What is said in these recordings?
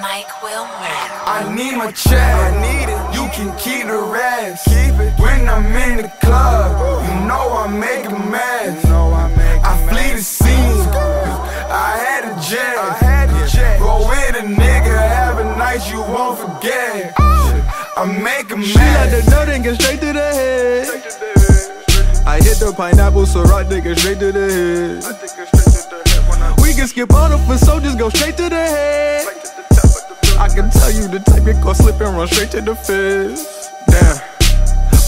Mike Wilmer. I need my check. I need it. You can keep the rest. Keep it. When I'm in the club, you know I make a mess. You know I make I flee the scene. I had a jet. I had a jet. Go with a nigga, have a night you won't forget. Oh. I make a mess. She let the nut and get straight to the head. I hit the pineapple, so rock nigga straight to the head. We can skip all the for so just go straight to the head. I can tell you the type go slip and run straight to the fizz. Damn.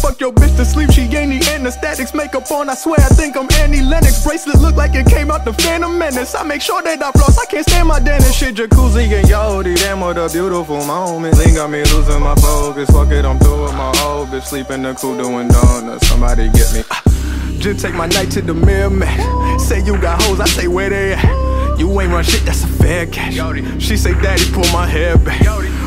Fuck your bitch to sleep, she ain't the anesthetics. Makeup on, I swear I think I'm Annie Lennox. Bracelet look like it came out the Phantom Menace. I make sure that I floss, I can't stand my dentist. Shit, jacuzzi and yodi, damn what a beautiful moment. Lean got me losing my focus, fuck it, I'm through with my old bitch Sleep in the cool doing donuts, somebody get me. Just take my night to the mirror match Say you got hoes, I say where they at You ain't run shit, that's a fair catch She say daddy pull my hair back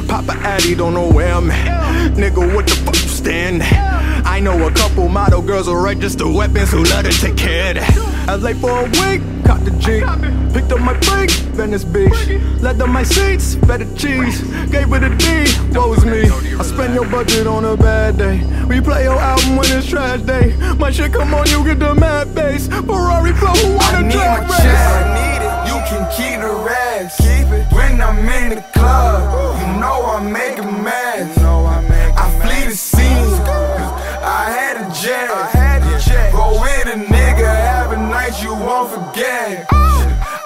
Papa Addy don't know where I'm at Nigga, what the fuck you stand at? I know a couple model girls who register weapons who love to take care of that. I lay for a week, caught the Jeep. Picked up my freak, Venice Beach. Let on my seats, fed the cheese. Gave it a D, woes me. I spend your budget on a bad day. We play your album when it's trash day. My shit come on, you get the mad bass. Ferrari flow, who wanna my race? Won't forget.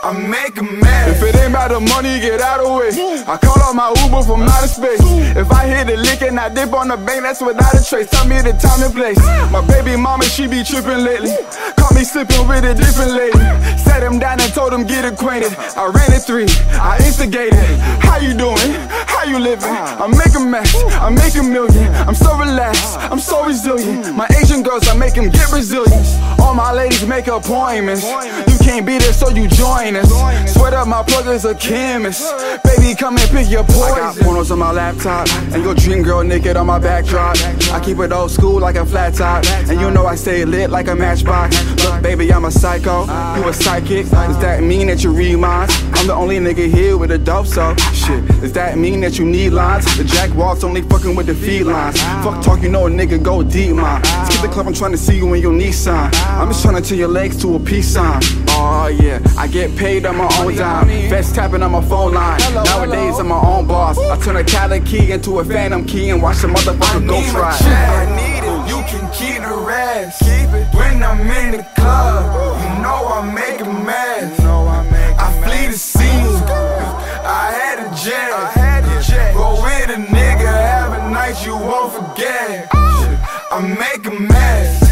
I make a mess. If it ain't about the money, get out of the way. I call out my Uber from outer space. If I hit the lick and I dip on the bank, that's without a trace. Tell me the time and place. My baby mama, she be tripping lately. Caught me slipping with a different lady. Sat him down and told him get acquainted. I ran it three, I instigated. How you doing? How you living? I make a mess, I make a million. I'm so relaxed, I'm so resilient. My Asian girls, I make them get resilient. All my ladies make appointments. You can't be there, so you join us. Sweat up, my plug is a chemist. Baby, come and pick your poison. I got pornos on my laptop, and your dream girl naked on my backdrop. I keep it old school like a flat top, and you know I stay lit like a matchbox. Look, baby, I'm a psycho, you a psychic. Does that mean that you read minds? I'm the only nigga here with a dope, so shit. Does that mean that you need lines? The Jack Walt's only fucking with the felines. Fuck talk, you know a nigga go deep, man. Skip the club, I'm trying to see you in your Nissan. I'm just trying to turn your legs to a peace sign. Oh yeah, I get paid on my own dime. Fast tapping on my phone line. Nowadays I'm my own boss. I turn a Cali key into a Phantom key and watch the motherfucker go ghost my ride. check. I need it. You can keep the rest. Keep it. When I'm in the club, you know I make a mess. You know I make I flee the scene. I had a jet. I had a jet. Go with a nigga, have a night you won't forget. Oh. I make a mess.